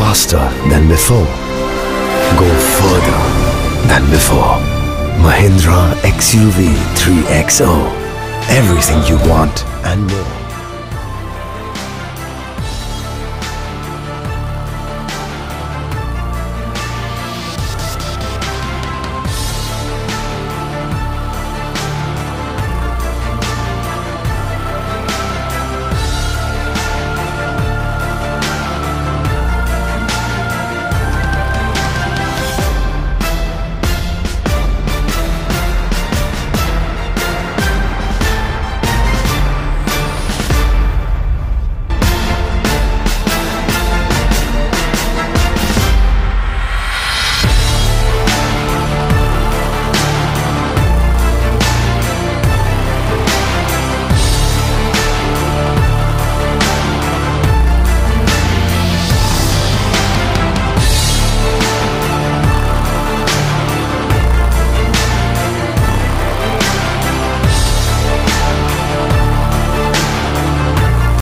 faster than before. Go further than before. Mahindra XUV 3XO. Everything you want and more.